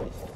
you